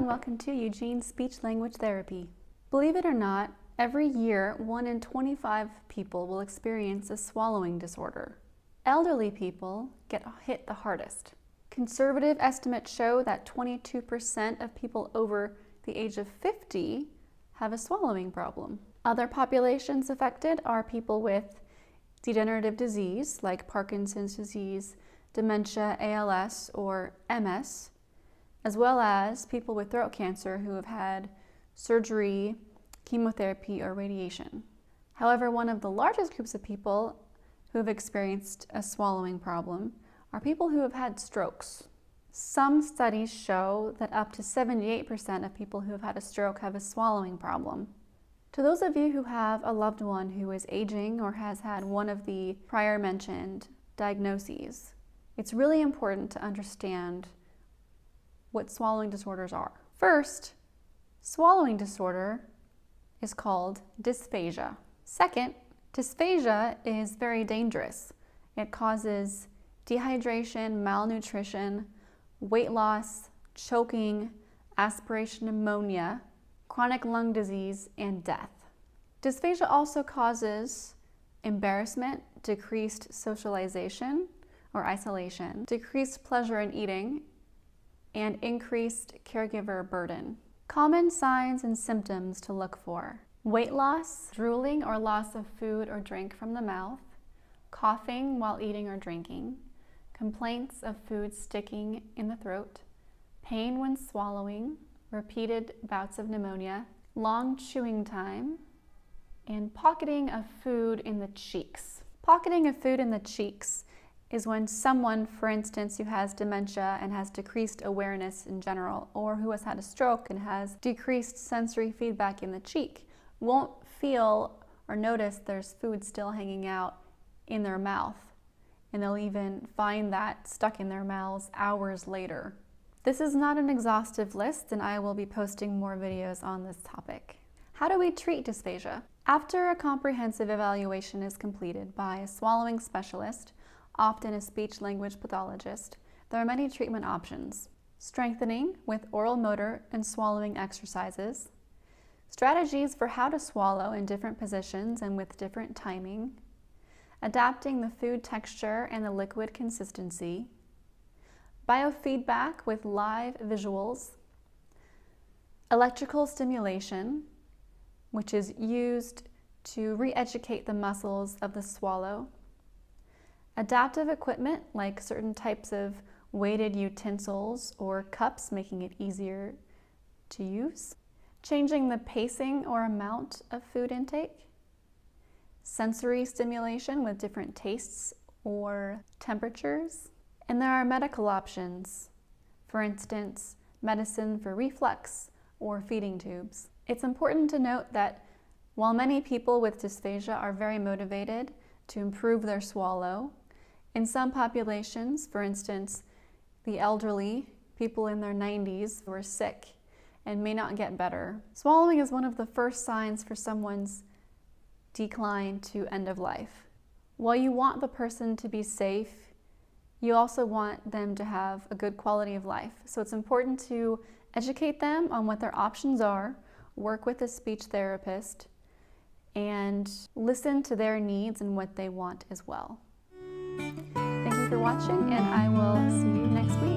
welcome to Eugene Speech Language Therapy. Believe it or not, every year 1 in 25 people will experience a swallowing disorder. Elderly people get hit the hardest. Conservative estimates show that 22% of people over the age of 50 have a swallowing problem. Other populations affected are people with degenerative disease like Parkinson's disease, dementia, ALS, or MS, as well as people with throat cancer who have had surgery, chemotherapy, or radiation. However, one of the largest groups of people who have experienced a swallowing problem are people who have had strokes. Some studies show that up to 78% of people who have had a stroke have a swallowing problem. To those of you who have a loved one who is aging or has had one of the prior mentioned diagnoses, it's really important to understand what swallowing disorders are. First, swallowing disorder is called dysphagia. Second, dysphagia is very dangerous. It causes dehydration, malnutrition, weight loss, choking, aspiration pneumonia, chronic lung disease, and death. Dysphagia also causes embarrassment, decreased socialization or isolation, decreased pleasure in eating, and increased caregiver burden. Common signs and symptoms to look for. Weight loss, drooling or loss of food or drink from the mouth, coughing while eating or drinking, complaints of food sticking in the throat, pain when swallowing, repeated bouts of pneumonia, long chewing time, and pocketing of food in the cheeks. Pocketing of food in the cheeks is when someone, for instance, who has dementia and has decreased awareness in general, or who has had a stroke and has decreased sensory feedback in the cheek, won't feel or notice there's food still hanging out in their mouth. And they'll even find that stuck in their mouths hours later. This is not an exhaustive list, and I will be posting more videos on this topic. How do we treat dysphagia? After a comprehensive evaluation is completed by a swallowing specialist, often a speech language pathologist, there are many treatment options. Strengthening with oral motor and swallowing exercises, strategies for how to swallow in different positions and with different timing, adapting the food texture and the liquid consistency, biofeedback with live visuals, electrical stimulation, which is used to re-educate the muscles of the swallow, Adaptive equipment like certain types of weighted utensils or cups making it easier to use. Changing the pacing or amount of food intake. Sensory stimulation with different tastes or temperatures. And there are medical options. For instance, medicine for reflux or feeding tubes. It's important to note that while many people with dysphagia are very motivated to improve their swallow, in some populations, for instance, the elderly, people in their 90s who are sick and may not get better, swallowing is one of the first signs for someone's decline to end of life. While you want the person to be safe, you also want them to have a good quality of life. So it's important to educate them on what their options are, work with a speech therapist, and listen to their needs and what they want as well for watching and I will see you next week.